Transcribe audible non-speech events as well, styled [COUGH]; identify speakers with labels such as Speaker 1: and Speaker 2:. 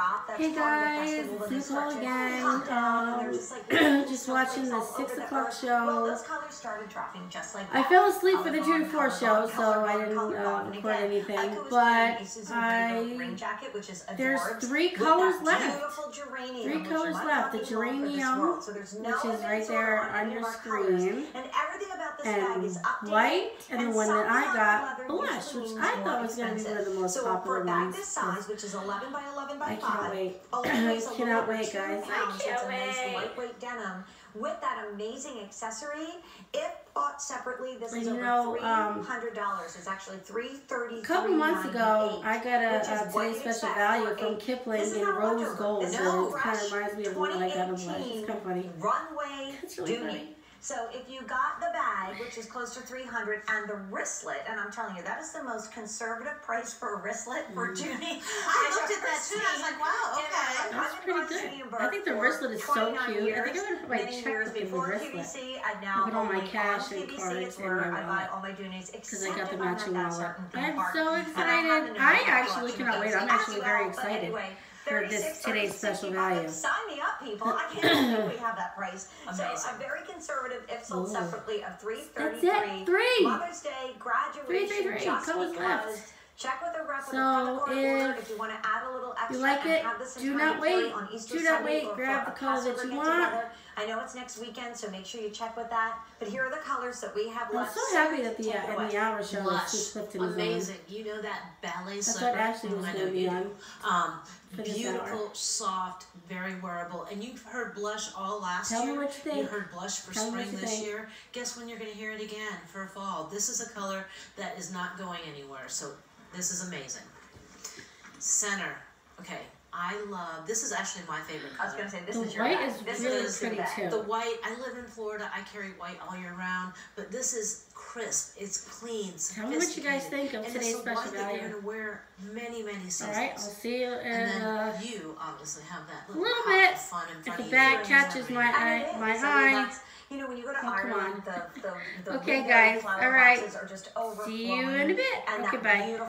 Speaker 1: drop. That's
Speaker 2: Hey
Speaker 1: part of the
Speaker 2: guys,
Speaker 1: festival when
Speaker 2: it's
Speaker 1: they start
Speaker 2: Nicole
Speaker 1: to
Speaker 2: again.
Speaker 1: count down, and they're
Speaker 2: Um,
Speaker 1: just, like, [CLEARS THROAT]
Speaker 2: just watching the six o'clock show.
Speaker 1: Well, those colors started dropping just like
Speaker 2: I fell asleep for the to four show,
Speaker 1: gone,
Speaker 2: so
Speaker 1: color
Speaker 2: I didn't uh, record
Speaker 1: again,
Speaker 2: anything. But
Speaker 1: a Susan Rainbow
Speaker 2: I
Speaker 1: jacket, which is
Speaker 2: there's three colors left. Three colors left. The geranium.
Speaker 1: So no
Speaker 2: which is right there
Speaker 1: on
Speaker 2: your
Speaker 1: of our colors.
Speaker 2: screen,
Speaker 1: And everything about this bag
Speaker 2: and
Speaker 1: is updated.
Speaker 2: white, and the one that I got, blush, which I thought was going to be one of the most popular ones.
Speaker 1: this size, which is 11 by 11 by
Speaker 2: I
Speaker 1: 5,
Speaker 2: can't wait. I [CLEARS THROAT]
Speaker 1: weighs a little
Speaker 2: cannot wait, guys. I can't wait.
Speaker 1: lightweight denim with that amazing accessory. If bought separately, this is
Speaker 2: You
Speaker 1: over
Speaker 2: know,
Speaker 1: three
Speaker 2: um,
Speaker 1: hundred dollars. It's actually three thirty.
Speaker 2: A couple months ago, I got a,
Speaker 1: is
Speaker 2: a today's special value from Kipling in rose gold. And it kind of reminds me of one I got blush.
Speaker 1: 2018
Speaker 2: It's kind of funny.
Speaker 1: Runway [LAUGHS]
Speaker 2: It's really
Speaker 1: Dooney.
Speaker 2: funny.
Speaker 1: So if you got the bag, which is close to 300, and the wristlet, and I'm telling you, that is the most conservative price for a wristlet for
Speaker 2: Mm.
Speaker 1: Dooney.
Speaker 3: I looked at that too and I was like, wow, okay.
Speaker 2: That's pretty good. I think the wristlet is so cute. I think I'm gonna put my
Speaker 1: years
Speaker 2: checkbook in the
Speaker 1: before
Speaker 2: wristlet.
Speaker 1: QVC, and now
Speaker 2: put all my cash and cards in my
Speaker 1: I buy
Speaker 2: wallet.
Speaker 1: all my Doonies,
Speaker 2: Because I got the
Speaker 1: except if I'm
Speaker 2: matching wallet. I'm so
Speaker 1: And I have
Speaker 2: excited. I actually cannot wait. I'm actually very excited for this today's special value.
Speaker 1: Sign me up, people. I [CLEARS THROAT] can't believe we have that price. So
Speaker 3: Amazing.
Speaker 1: a very conservative, if sold
Speaker 2: Ooh.
Speaker 1: separately, of three
Speaker 2: it. Three.
Speaker 1: Mother's Day graduation.
Speaker 2: Three, three, three.
Speaker 1: Just because.
Speaker 2: left.
Speaker 1: Check with with
Speaker 2: So
Speaker 1: a credit card order
Speaker 2: if
Speaker 1: if you want to add a little extra
Speaker 2: you like it, do not wait.
Speaker 1: on Easter
Speaker 2: Do not
Speaker 1: Sunday
Speaker 2: wait.
Speaker 1: or
Speaker 2: Grab the color that you
Speaker 1: get-together.
Speaker 2: want.
Speaker 1: I know it's next weekend, so make sure you check with that. But here are the colors that we have left.
Speaker 2: I'm
Speaker 1: left.
Speaker 2: so happy that the
Speaker 1: Take it
Speaker 2: uh, in the hour show that
Speaker 3: Blush,
Speaker 2: Steve Clifton is on.
Speaker 3: amazing. You know that ballet
Speaker 2: I
Speaker 3: slipper?
Speaker 2: thought Ashley was
Speaker 3: I
Speaker 2: going
Speaker 3: know
Speaker 2: to be
Speaker 3: you
Speaker 2: on.
Speaker 3: do. Um, beautiful, soft, very wearable. And you've heard blush all last
Speaker 2: Tell me
Speaker 3: year.
Speaker 2: what you think.
Speaker 3: heard blush for
Speaker 2: Tell
Speaker 3: spring this
Speaker 2: think.
Speaker 3: year. Guess when you're going to hear it again for fall. This is a color that is not going anywhere. So this is amazing. Center. Okay. I love this is actually my favorite color.
Speaker 1: I was going to say, this
Speaker 2: The
Speaker 1: is your
Speaker 2: white
Speaker 1: bag.
Speaker 2: is
Speaker 1: This
Speaker 2: really
Speaker 1: is the
Speaker 2: pretty too.
Speaker 3: The white, I live in Florida. I carry white all year round, but this is crisp. It's clean.
Speaker 2: Tell me what you guys think of
Speaker 3: and
Speaker 2: today's
Speaker 3: it's a
Speaker 2: special
Speaker 3: white that
Speaker 2: value.
Speaker 3: you're gonna wear many, many
Speaker 2: All
Speaker 3: seasons.
Speaker 2: right, I'll see you in
Speaker 3: and then
Speaker 2: uh,
Speaker 3: you obviously have that little,
Speaker 2: little bit.
Speaker 3: of fun in
Speaker 2: If
Speaker 3: front
Speaker 2: the
Speaker 3: of
Speaker 2: bag catches my
Speaker 1: And
Speaker 2: eye, my
Speaker 1: I
Speaker 2: eye.
Speaker 1: You know, when you go to
Speaker 2: Oh,
Speaker 1: Ireland, the, the, the [LAUGHS]
Speaker 2: Okay, guys. All right.
Speaker 1: boxes are just overflowing.
Speaker 2: See you in a bit.
Speaker 1: And
Speaker 2: Okay, bye.
Speaker 1: beautiful